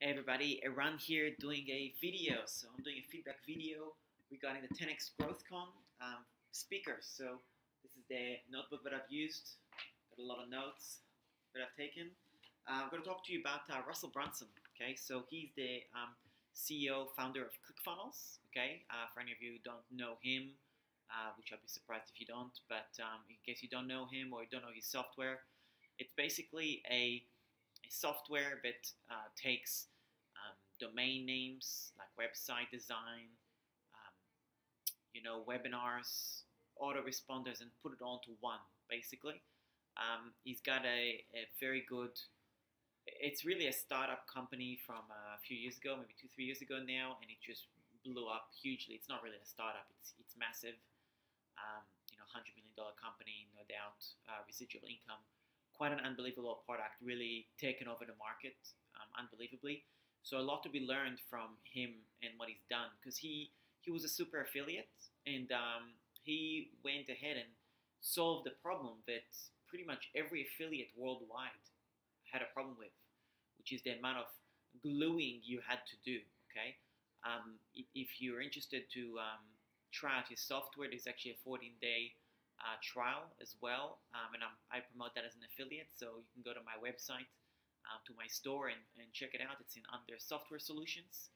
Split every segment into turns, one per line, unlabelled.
Hey everybody, Eran here doing a video. So I'm doing a feedback video regarding the 10x GrowthCon um, speakers. So this is the notebook that I've used. Got a lot of notes that I've taken. Uh, I'm going to talk to you about uh, Russell Brunson. Okay, so he's the um, CEO, founder of ClickFunnels. Okay, uh, for any of you who don't know him, uh, which I'd be surprised if you don't, but um, in case you don't know him or you don't know his software, it's basically a software that uh, takes um, domain names like website design, um, you know, webinars, autoresponders, and put it all to one, basically. Um, he's got a, a, very good, it's really a startup company from a few years ago, maybe two, three years ago now, and it just blew up hugely. It's not really a startup, it's, it's massive. Um, you know, $100 million company, no doubt, uh, residual income quite an unbelievable product, really taken over the market um, unbelievably. So a lot to be learned from him and what he's done because he he was a super affiliate and um, he went ahead and solved the problem that pretty much every affiliate worldwide had a problem with, which is the amount of gluing you had to do. Okay, um, if you're interested to um, try out his software, there's actually a 14 day uh, trial as well, um, and I'm, i promote that as an affiliate. So you can go to my website, uh, to my store, and, and check it out. It's in under software solutions.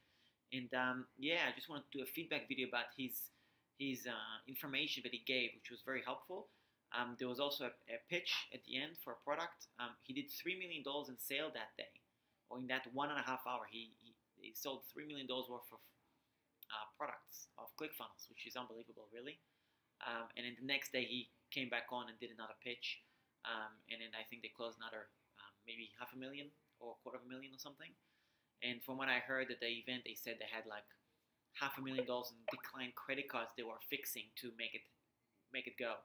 And um, yeah, I just wanted to do a feedback video about his his uh, information that he gave, which was very helpful. Um, there was also a, a, pitch at the end for a product. Um, he did three million dollars in sale that day, or in that one and a half hour, he he, he sold three million dollars worth of uh, products of ClickFunnels, which is unbelievable, really. Um, and then the next day he came back on and did another pitch. Um, and then I think they closed another um, maybe half a million or a quarter of a million or something. And from what I heard at the event, they said they had like half a million dollars in declined credit cards they were fixing to make it make it go.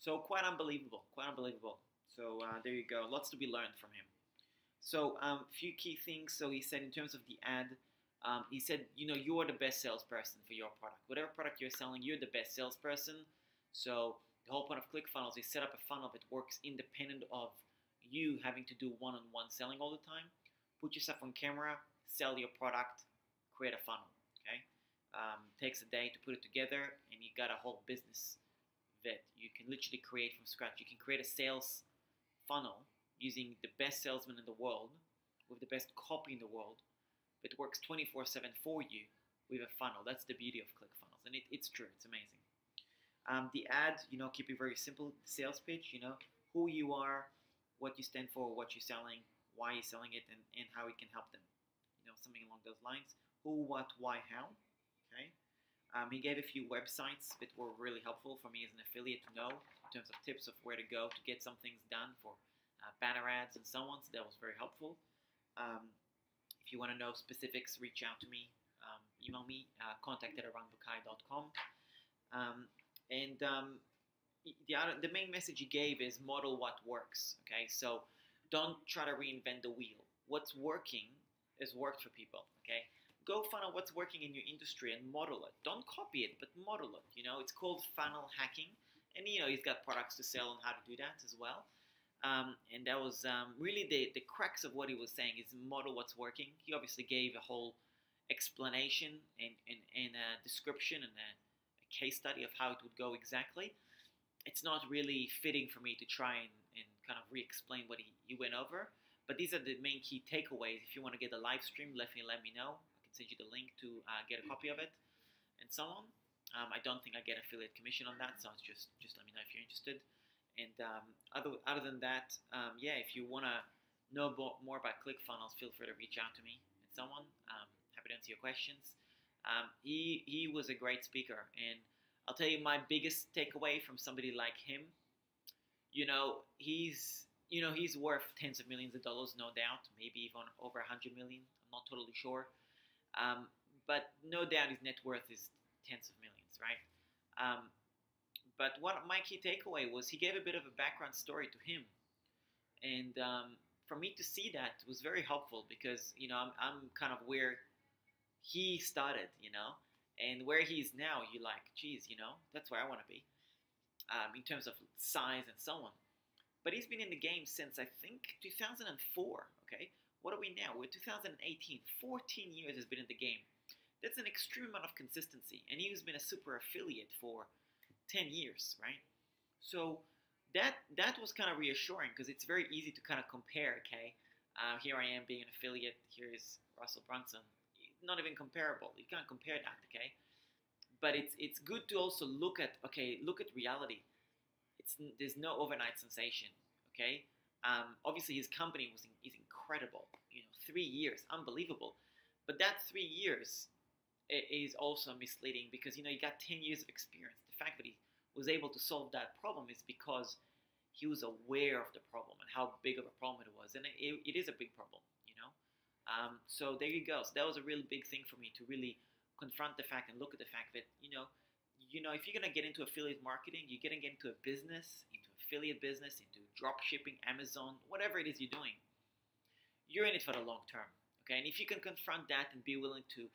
So quite unbelievable, quite unbelievable. So uh, there you go, lots to be learned from him. So a um, few key things. So he said in terms of the ad, um, he said, you know, you are the best salesperson for your product. Whatever product you're selling, you're the best salesperson. So the whole point of ClickFunnels is set up a funnel that works independent of you having to do one-on-one selling all the time. Put yourself on camera, sell your product, create a funnel. Okay, um, takes a day to put it together, and you got a whole business that you can literally create from scratch. You can create a sales funnel using the best salesman in the world with the best copy in the world it works 24 7 for you with a funnel. That's the beauty of ClickFunnels. And it, it's true, it's amazing. Um, the ad, you know, keep it very simple. Sales pitch, you know, who you are, what you stand for, what you're selling, why you're selling it, and, and how it can help them. You know, something along those lines. Who, what, why, how. Okay. Um, he gave a few websites that were really helpful for me as an affiliate to know in terms of tips of where to go to get some things done for uh, banner ads and so on. So that was very helpful. Um, if you want to know specifics, reach out to me. Um, email me, uh, contact at eranbucai.com. Um, and um, the, other, the main message he gave is model what works. Okay, so don't try to reinvent the wheel. What's working is worked for people. Okay, go find out what's working in your industry and model it. Don't copy it, but model it. You know, it's called funnel hacking, and you know he's got products to sell and how to do that as well. Um, and that was um, really the, the crux of what he was saying is model what's working. He obviously gave a whole explanation and, and, and a description and a, a, case study of how it would go exactly. It's not really fitting for me to try and, and kind of re-explain what he, he went over, but these are the main key takeaways. If you want to get a live stream, let me, let me know. I can send you the link to uh, get a copy of it and so on. Um, I don't think I get affiliate commission on that, so just, just let me know if you're interested. And um, other, other than that, um, yeah, if you want to know more about ClickFunnels, feel free to reach out to me and someone. Um, happy to answer your questions. Um, he, he was a great speaker. And I'll tell you my biggest takeaway from somebody like him, you know, he's, you know, he's worth tens of millions of dollars, no doubt, maybe even over hundred million. I'm not totally sure. Um, but no doubt his net worth is tens of millions, right? Um, but what my key takeaway was he gave a bit of a background story to him, and um, for me to see that was very helpful because you know I'm, I'm kind of where he started, you know, and where he is now. You like, geez, you know, that's where I want to be um, in terms of size and so on. But he's been in the game since I think 2004. Okay, what are we now. We're 2018. 14 years has been in the game. That's an extreme amount of consistency. And he's been a super affiliate for 10 years, right? So that that was kind of reassuring because it's very easy to kind of compare. Okay, uh, here I am being an affiliate. Here is Russell Brunson. Not even comparable. You can't compare that. Okay, but it's it's good to also look at okay, look at reality. It's there's no overnight sensation. Okay, um, obviously his company was is incredible. You know, three years, unbelievable. But that three years is also misleading because you know you got ten years of experience. Fact that he was able to solve that problem is because he was aware of the problem and how big of a problem it was, and it, it is a big problem, you know. Um, so there you go. So that was a really big thing for me to really confront the fact and look at the fact that you know, you know, if you're gonna get into affiliate marketing, you're gonna get into a business, into affiliate business, into drop shipping, Amazon, whatever it is you're doing. You're in it for the long term, okay? And if you can confront that and be willing to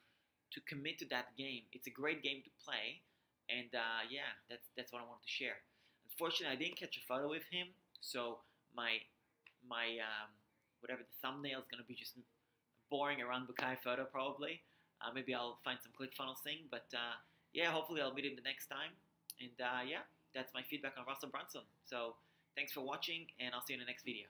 to commit to that game, it's a great game to play and uh, yeah, that's that's what I wanted to share. Unfortunately, I didn't catch a photo with him, so my my um, whatever the thumbnail is gonna be just boring Eran Bucai photo probably. Uh, maybe I'll find some ClickFunnels thing, but uh, yeah, hopefully I'll meet him the next time. And uh, yeah, that's my feedback on Russell Brunson. So thanks for watching, and I'll see you in the next video.